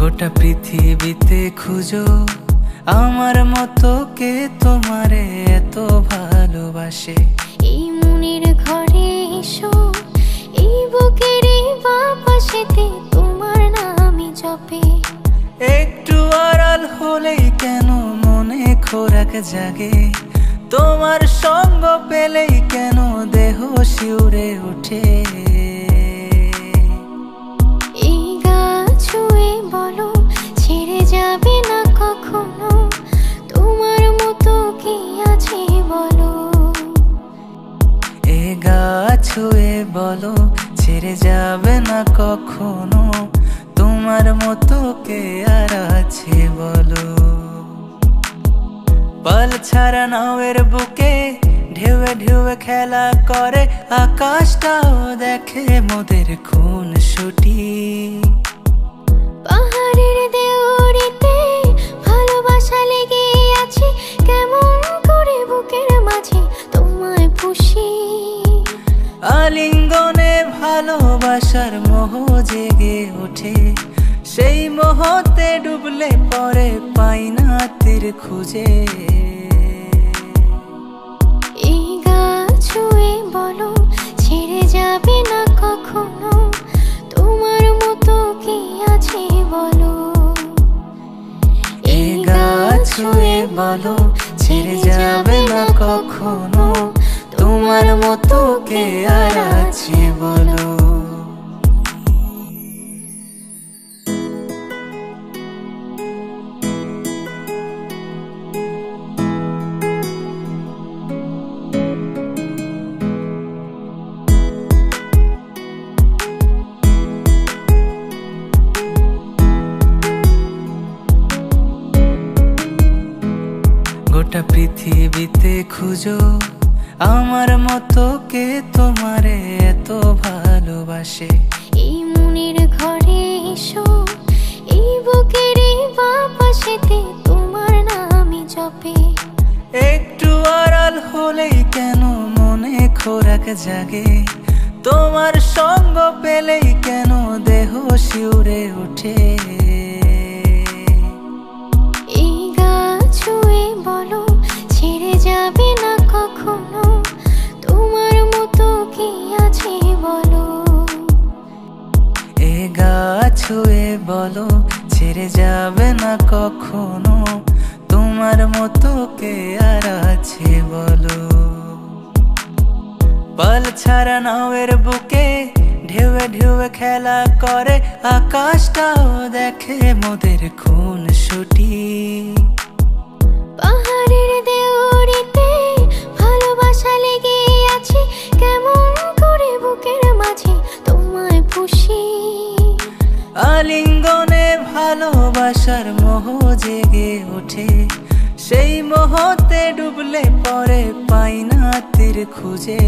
গোটা পৃথিবীতে খুঁজো। আমার মতো কে তোমারে এত ভালোবাসে? এই মনের ঘরে এসো এই বুকের এই বাপাশেতে তোমার নামই জপে। একটু আড়াল হলেই কেন মনে খোরাক জাগে? তোমার সঙ্গ পেলেই কেন দেহ শিউরে ওঠে? গাছ হয়ে বলো, ছেড়ে যাবে না কখনো। তোমার মতো কে আর আছে বলো। পাল ছাড়া নাওয়ের বুকে ঢেউ ঢেউ খেলা করে, আকাশটাও দেখে মোদের খুন ছুটি আলিঙ্গনে ভালোবাসার মোহ জেগে ওঠে। সেই মোহতে ডুবলে পরে পাই না তীর খুঁজে। এই গাছ ছুঁয়ে বলো ছেড়ে যাবে না কখনো? তোমার মতো কি আছে বলো? এই গাছ ছুঁয়ে বলো ছেড়ে যাবে না কখনো? তোমার মতো কে আর আছে বলো? গোটা পৃথিবীতে খুঁজো। আমার মতো কে তোমারে এত ভালোবাসে? এই মনের ঘরে এসো এই বুকের এই বাপাশেতে তোমার নামই জপে। একটু আড়াল হলেই কেন মনে খোরাক জাগে? তোমার সঙ্গ পেলেই কেন দেহ শিউরে ওঠে গাছ হয়ে বলো, ছেড়ে যাবে না কখনো? তোমার মতো কে আর আছে বলো? পাল ছাড়া নাওয়ের বুকে ঢেউয়ে ঢেউয়ে খেলা করে, আকাশটাও দেখে মোদের খুন ছুটি ভালোবাসার মোহ জেগে ওঠে। সেই মোহতে ডুবলে পরে পাই না তীর খুঁজে।